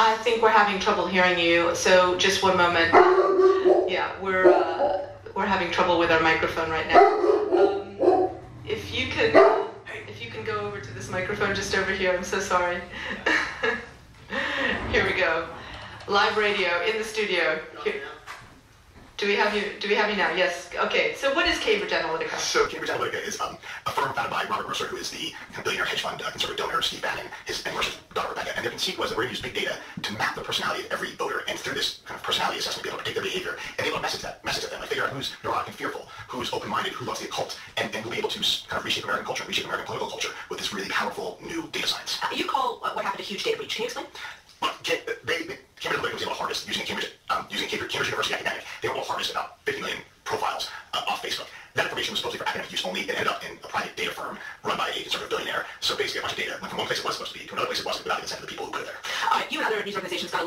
I think we're having trouble hearing you, so just one moment. Yeah, we're uh, we're having trouble with our microphone right now. Um, if you can, if you can go over to this microphone just over here, I'm so sorry. here we go. Live radio in the studio. Here. Do we have you? Do we have you now? Yes. Okay. So what is Cambridge Analytica? So Cambridge Analytica is um, a firm founded by Robert Mercer, who is the billionaire hedge fund uh, conservative donor, Steve Bannon, his and Rebecca. And their conceit was that we're going to use big data to map the personality of every voter, and through this kind of personality assessment, be able to predict their behavior and be able to message that message at them, like figure out who's neurotic and fearful, who's open-minded, who loves the occult, and, and we'll be able to kind of reshape American culture and reshape American political culture with this really powerful new data science. Uh, you call what happened a huge data breach. Can you explain? Well, they, they, Cambridge Analytica was able to harvest using Cambridge, um, using Cambridge, Cambridge University academic. They were able to harvest about 50 million profiles uh, off Facebook. That information was supposedly for academic use only. It ended up in a private data firm run by a conservative billionaire. So basically, a bunch of data went from one place it was supposed to be to another place it wasn't without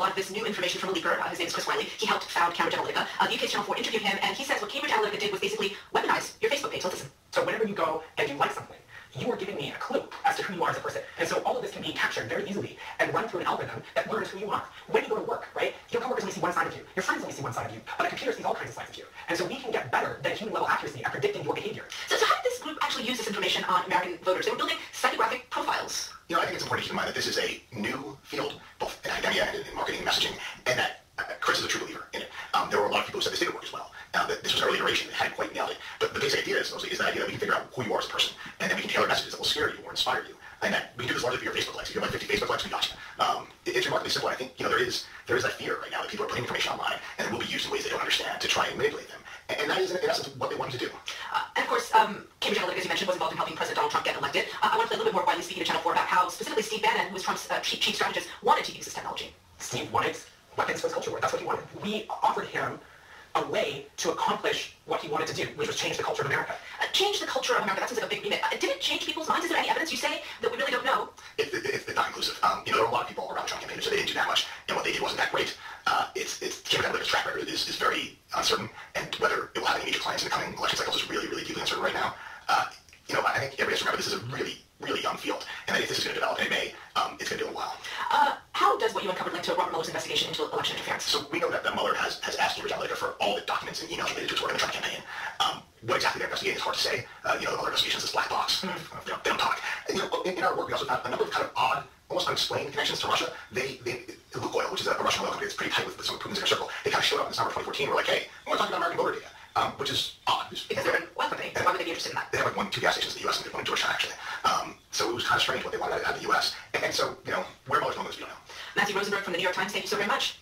lot of this new information from a leaker. Uh, his name is Chris Wylie. He helped found Cambridge Analytica. Uh, the UK Channel 4 interviewed him, and he says what Cambridge Analytica did was basically weaponize your Facebook page. Let's listen. So whenever you go and you like something, you are giving me a clue as to who you are as a person. And so all of this can be captured very easily and run through an algorithm that learns who you are. When you go to work, right, your coworkers only see one side of you. Your friends only see one side of you. But a computer sees all kinds of sides of you. And so we can get better than human level accuracy at predicting your behavior. So, so how did this group actually use this information on American voters? They were building psychographic profiles. You know, I think it's important to keep in mind that this is a new field, both in academia and in marketing and messaging, and that uh, Chris is a true believer in it. Um, there were a lot of people who said this didn't work as well. Uh, that this was an early iteration that hadn't quite nailed it. But the basic idea is, mostly is the idea that we can figure out who you are as a person, and then we can tailor messages that will scare you or inspire you. And that we can do this largely for your Facebook likes. If you have like 50 Facebook likes, we got you. Um, it, it's remarkably simple. I think you know there is there is that fear right now that people are putting information online and it will be used in ways they don't understand to try and manipulate them. And, and that is in, in essence what they wanted to do. Uh, and of course, um, Cambridge Analytica, as you mentioned, was involved in helping President Donald Trump get elected. Uh, I want to play a little bit more Wylie speaking to Channel 4 about how specifically Steve Bannon, who was Trump's uh, chief, chief strategist, wanted to use this Steve wanted weapons for his culture war. That's what he wanted. We offered him a way to accomplish what he wanted to do, which was change the culture of America. Uh, change the culture of America. That seems like a big remit. Uh, did it change people's minds? Is there any evidence you say that we really don't know? It, it's not inclusive. Um, you know, there were a lot of people around the Trump campaign who said they didn't do that much, and what they did wasn't that great. Uh, it's, it's Cambridge Analytica's track record is, is very uncertain, and whether it will have any major clients in the coming election cycles is really, really deeply uncertain right now. Uh, you know, I think everybody has to remember this is a really, really young field, and that if this is going to develop, and it may, um, it's going to do a while. Uh, how does what you uncovered link to Robert Mueller's investigation into election interference? So we know that, that Mueller has, has asked Cambridge Analytica for all the documents and emails related to his work in the Trump campaign. Um, what exactly they're investigating is hard to say. Uh, you know, the Mueller investigation is this black box. Mm-hmm. They, don't, they, don't, talk. You know, in, in, our work, we also found a number of kind of odd, almost unexplained connections to Russia. They, they Lukoil, which is a, a Russian oil company that's pretty tight with, with some of Putin's inner circle, they kind of showed up in the summer of 2014. We're like, hey, we're talking about American voter data. Um, which is odd. Because they're an oil company. Why would they be interested in that? They have like one, two gas stations in the U.S. and one in Georgetown, actually. Um, so it was kind of strange what they wanted out of the U.S. And, and so, you know, where Mueller's going, we don't know. Matthew Rosenberg from the New York Times, thank you so very much.